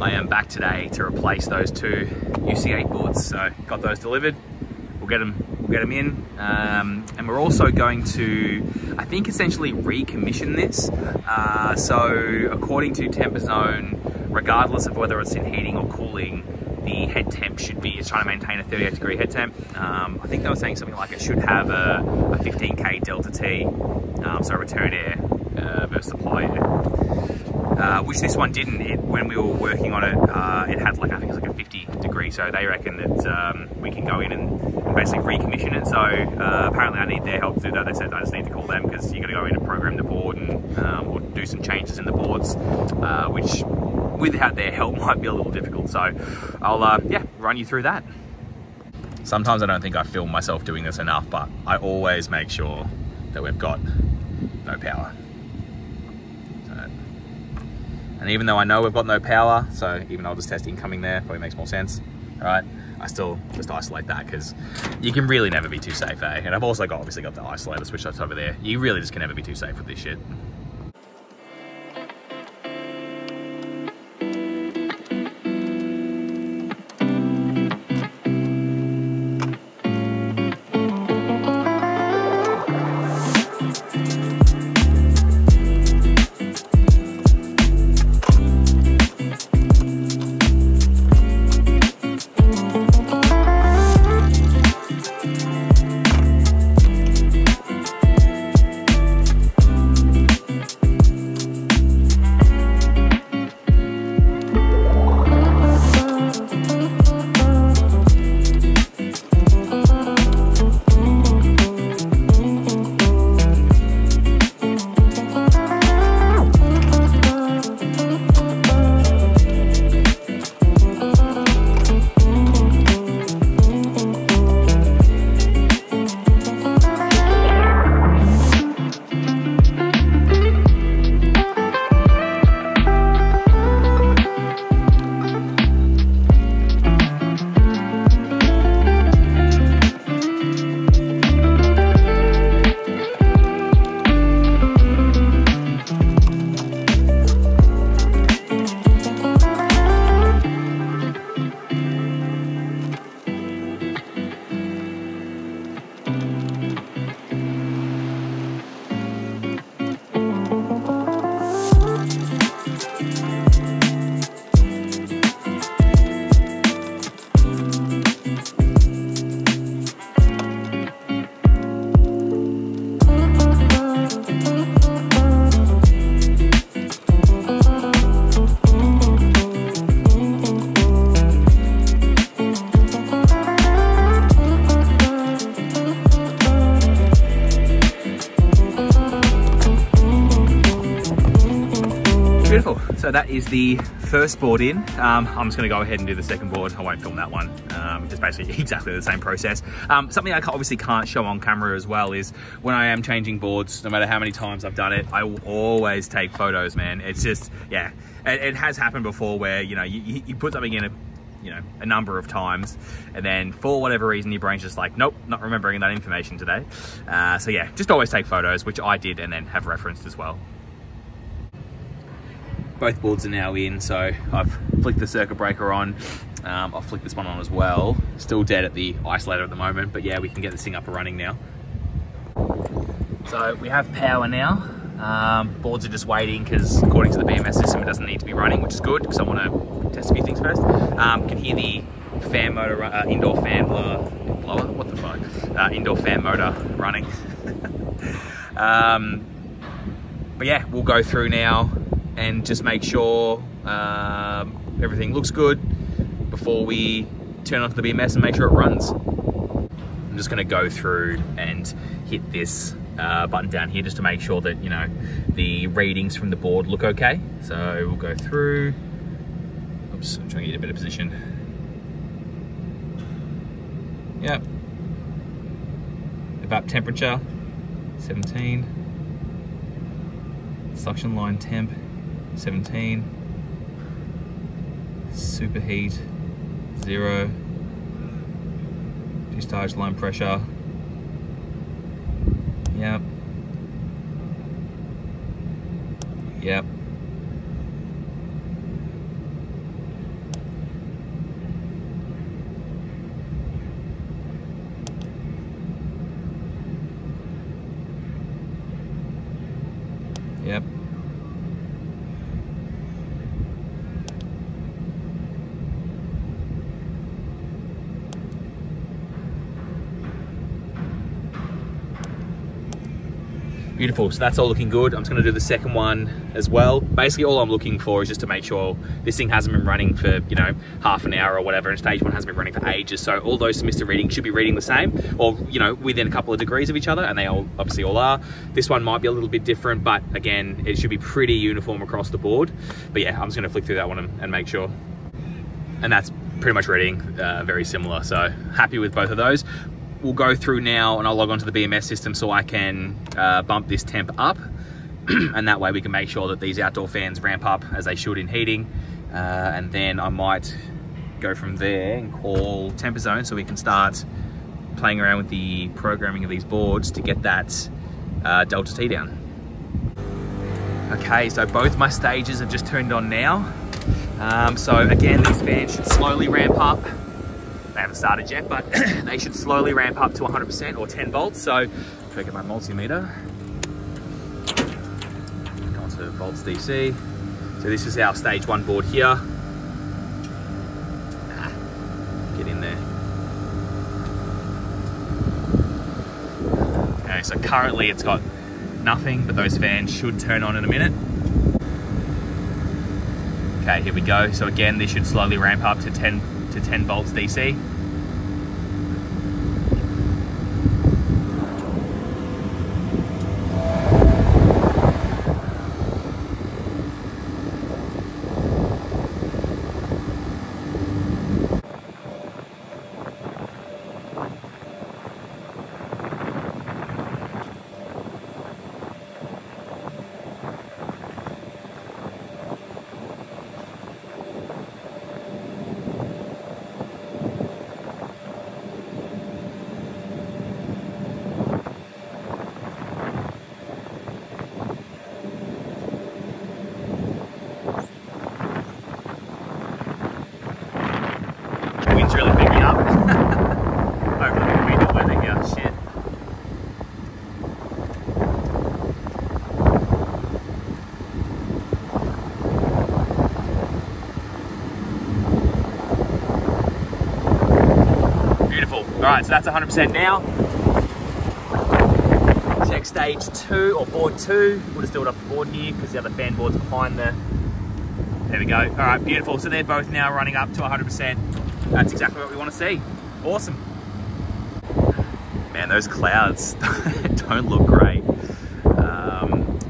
I am back today to replace those two UC8 boards. So got those delivered. We'll get them, we'll get them in. Um, and we're also going to, I think essentially recommission this. Uh, so according to Temperzone, regardless of whether it's in heating or cooling, the head temp should be, it's trying to maintain a 38 degree head temp. Um, I think they were saying something like it should have a, a 15K delta T, um, so return air uh, versus supply air. Uh, which this one didn't. It, when we were working on it, uh, it had like I think it's like a 50 degree. So they reckon that um, we can go in and, and, basically recommission it. So uh, apparently I need their help to do that. They said I just need to call them because you got to go in and program the board and um, or do some changes in the boards, uh, which without their help might be a little difficult. So I'll uh, yeah run you through that. Sometimes I don't think I film myself doing this enough, but I always make sure that we've got no power. And even though I know we've got no power, so even though I'll just test incoming there, probably makes more sense, right? I still just isolate that because you can really never be too safe, eh? And I've also got obviously got the isolator switch that's over there. You really just can never be too safe with this shit. That is the first board in. Um, I'm just gonna go ahead and do the second board. I won't film that one. Um, it's basically exactly the same process. Um, something I obviously can't show on camera as well is when I am changing boards, no matter how many times I've done it, I will always take photos, man. It's just, yeah, it, it has happened before where, you know, you, you put something in a you know, a number of times. And then for whatever reason, your brain's just like, nope, not remembering that information today. Uh, so yeah, just always take photos, which I did and then have referenced as well both boards are now in so I've flicked the circuit breaker on. Um, I'll flick this one on as well. Still dead at the isolator at the moment but yeah we can get this thing up and running now. So we have power now. Um, boards are just waiting because according to the BMS system it doesn't need to be running which is good because I want to test a few things first. Um, can hear the fan motor uh, indoor fan blower, blower? What the fuck? Uh, indoor fan motor running. Um, but yeah we'll go through now and just make sure um, everything looks good before we turn off the BMS and make sure it runs. I'm just gonna go through and hit this uh, button down here just to make sure that, you know, the readings from the board look okay. So we'll go through, oops, I'm trying to get a better position. Yep. Evap temperature, 17. Suction line temp, 17 superheat 0 discharge line pressure. Yep. Yep Beautiful, so that's all looking good. I'm just gonna do the second one as well. Basically all I'm looking for is just to make sure this thing hasn't been running for, you know, half an hour or whatever, and stage one hasn't been running for ages. So all those thermistor readings should be reading the same, or, you know, within a couple of degrees of each other, and they all obviously all are. This one might be a little bit different, but again, it should be pretty uniform across the board. But yeah, I'm just gonna flick through that one and, and make sure. And that's pretty much reading uh, very similar. So happy with both of those we'll go through now and I'll log onto the BMS system so I can uh, bump this temp up and that way we can make sure that these outdoor fans ramp up as they should in heating uh, and then I might go from there and call Temperzone so we can start playing around with the programming of these boards to get that uh, delta T down. Okay, so both my stages have just turned on now. Um, so again, these fans should slowly ramp up they haven't started yet, but they should slowly ramp up to 100% or 10 volts. So try get my multimeter. Go on to volts DC. So this is our stage one board here. Ah, get in there. Okay, so currently it's got nothing, but those fans should turn on in a minute. Okay, here we go. So again, this should slowly ramp up to 10 to 10 volts DC. Right, so that's 100% now. Check stage two or board two. We'll just do it off the board here because the other fan board's behind the, there we go. All right, beautiful. So they're both now running up to 100%. That's exactly what we want to see. Awesome. Man, those clouds don't look great. Um,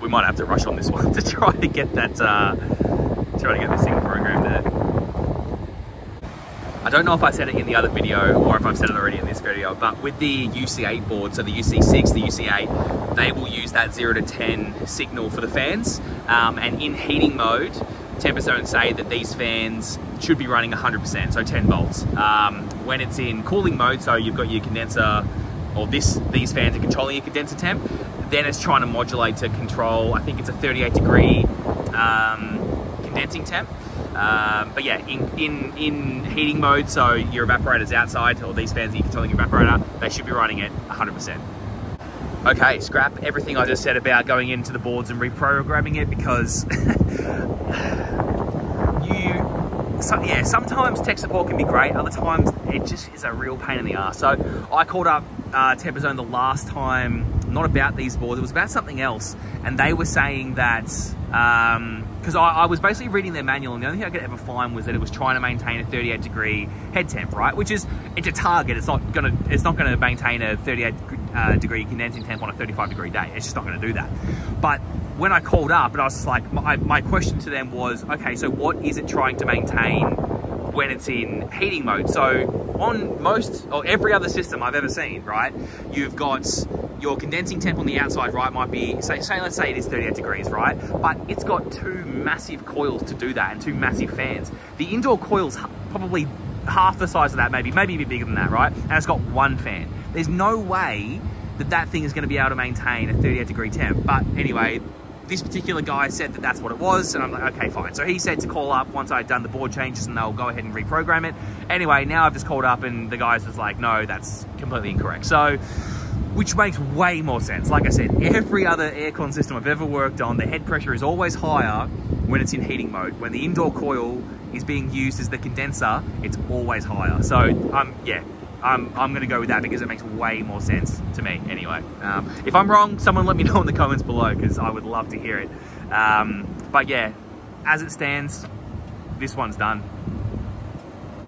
we might have to rush on this one to try to get that, uh, try to get this thing programmed there. I don't know if I said it in the other video or if I've said it already in this video, but with the UC8 board, so the UC6, the UC8, they will use that 0 to 10 signal for the fans. Um, and in heating mode, Temperzone say that these fans should be running 100%, so 10 volts. Um, when it's in cooling mode, so you've got your condenser, or this these fans are controlling your condenser temp, then it's trying to modulate to control, I think it's a 38 degree um, condensing temp. Um, but yeah, in, in, in heating mode, so your evaporator's outside, or these fans are controlling your evaporator, they should be running at 100%. Okay, scrap everything I just said about going into the boards and reprogramming it because you, so, yeah, sometimes tech support can be great, other times it just is a real pain in the ass. So I called up uh, Temperzone the last time, not about these boards, it was about something else, and they were saying that um, because I, I, was basically reading their manual and the only thing I could ever find was that it was trying to maintain a 38 degree head temp, right? Which is, it's a target. It's not gonna, it's not gonna maintain a 38 uh, degree condensing temp on a 35 degree day. It's just not gonna do that. But when I called up and I was like, my, my question to them was, okay, so what is it trying to maintain when it's in heating mode? So on most, or every other system I've ever seen, right? You've got your condensing temp on the outside, right, might be, say, say, let's say it is 38 degrees, right? But it's got two massive coils to do that and two massive fans. The indoor coil's probably half the size of that, maybe, maybe a bit bigger than that, right? And it's got one fan. There's no way that that thing is gonna be able to maintain a 38 degree temp. But anyway, this particular guy said that that's what it was, and I'm like, okay, fine. So he said to call up once I'd done the board changes and they'll go ahead and reprogram it. Anyway, now I've just called up and the guys was like, no, that's completely incorrect. So which makes way more sense. Like I said, every other aircon system I've ever worked on, the head pressure is always higher when it's in heating mode. When the indoor coil is being used as the condenser, it's always higher. So, um, yeah, I'm, I'm going to go with that because it makes way more sense to me anyway. Um, if I'm wrong, someone let me know in the comments below because I would love to hear it. Um, but yeah, as it stands, this one's done.